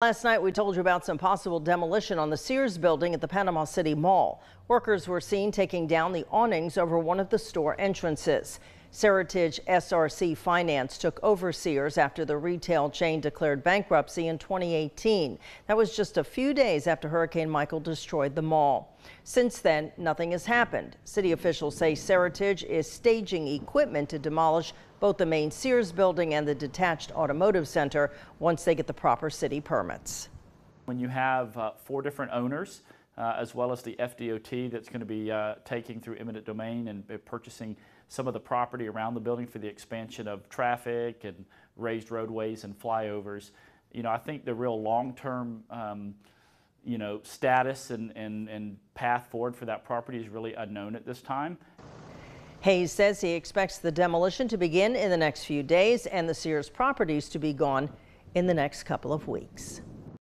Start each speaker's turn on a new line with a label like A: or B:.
A: Last night, we told you about some possible demolition on the Sears building at the Panama City Mall. Workers were seen taking down the awnings over one of the store entrances. Seritage SRC Finance took over Sears after the retail chain declared bankruptcy in 2018. That was just a few days after Hurricane Michael destroyed the mall. Since then, nothing has happened. City officials say Seritage is staging equipment to demolish both the main Sears building and the detached automotive center once they get the proper city permits.
B: When you have uh, four different owners, uh, as well as the FDOT that's going to be uh, taking through eminent domain and purchasing some of the property around the building for the expansion of traffic and raised roadways and flyovers. You know, I think the real long-term um, you know, status and, and, and path forward for that property is really unknown at this time.
A: Hayes says he expects the demolition to begin in the next few days and the Sears properties to be gone in the next couple of weeks.